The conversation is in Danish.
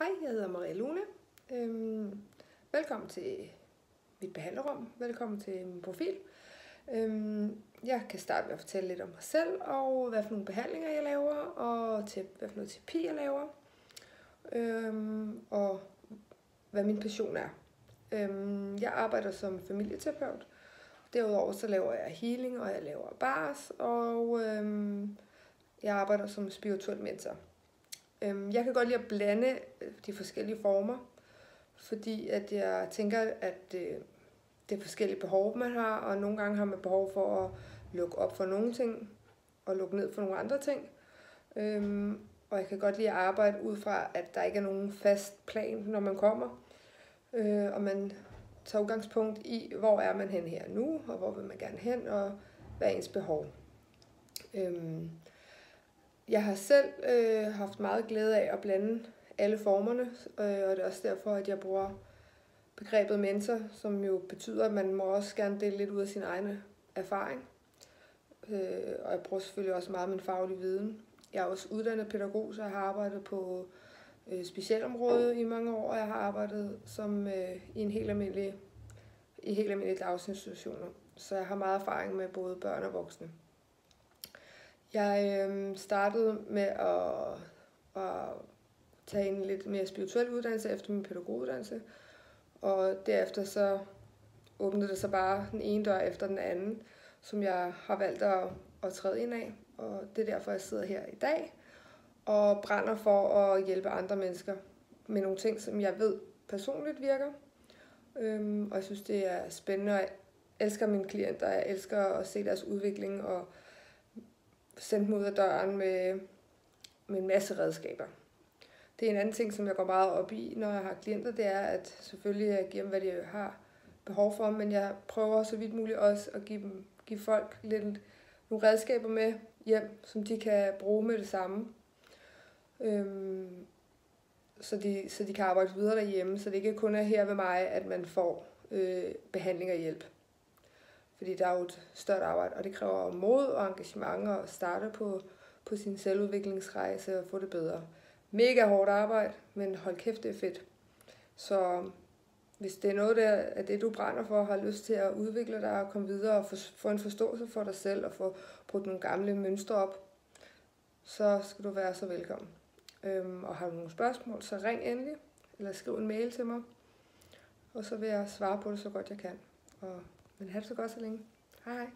Hej, jeg hedder Maria Lune. Øhm, velkommen til mit behandlerrum. Velkommen til min profil. Øhm, jeg kan starte med at fortælle lidt om mig selv, og hvad for nogle behandlinger jeg laver, og til, hvad for noget terapi jeg laver, øhm, og hvad min passion er. Øhm, jeg arbejder som familieterapeut. Derudover så laver jeg healing, og jeg laver bars, og øhm, jeg arbejder som spirituel mentor. Øhm, jeg kan godt lide at blande øh, de forskellige former, fordi at jeg tænker, at øh, det er forskellige behov, man har, og nogle gange har man behov for at lukke op for nogle ting, og lukke ned for nogle andre ting. Øhm, og jeg kan godt lide at arbejde ud fra, at der ikke er nogen fast plan, når man kommer. Øh, og man tager udgangspunkt i, hvor er man hen her nu, og hvor vil man gerne hen, og hvad er ens behov. Øhm, jeg har selv øh, haft meget glæde af at blande alle formerne, øh, og det er også derfor, at jeg bruger begrebet mentor, som jo betyder, at man må også gerne dele lidt ud af sin egen erfaring. Øh, og jeg bruger selvfølgelig også meget min faglige viden. Jeg er også uddannet pædagog, så jeg har arbejdet på øh, specialområdet i mange år, og jeg har arbejdet som øh, i en helt almindelig, i helt almindelige dagsinstitutioner. Så jeg har meget erfaring med både børn og voksne. Jeg øh, startede med at, at tage en lidt mere spirituel uddannelse efter min pædagoguddannelse, og derefter så åbnede det sig bare den ene dør efter den anden, som jeg har valgt at, at træde ind af. Og det er derfor, jeg sidder her i dag og brænder for at hjælpe andre mennesker med nogle ting, som jeg ved personligt virker. Øhm, og jeg synes, det er spændende, og jeg elsker mine klienter, jeg elsker at se deres udvikling og sende dem ud af døren med, med en masse redskaber. Det er en anden ting, som jeg går meget op i, når jeg har klienter, det er, at selvfølgelig jeg giver dem, hvad de har behov for, men jeg prøver så vidt muligt også at give, dem, give folk lidt nogle redskaber med hjem, som de kan bruge med det samme. Øhm, så, de, så de kan arbejde videre derhjemme, så det ikke kun er her ved mig, at man får øh, behandling og hjælp. Fordi der er jo et stort arbejde, og det kræver mod og engagement at starte på, på sin selvudviklingsrejse og få det bedre. Mega hårdt arbejde, men hold kæft, det er fedt. Så hvis det er noget der, af det, du brænder for, og har lyst til at udvikle dig og komme videre og få en forståelse for dig selv og få brugt nogle gamle mønstre op, så skal du være så velkommen. Øhm, og har du nogle spørgsmål, så ring endelig, eller skriv en mail til mig, og så vil jeg svare på det så godt jeg kan. Og, men have det så godt så længe. Hej hej.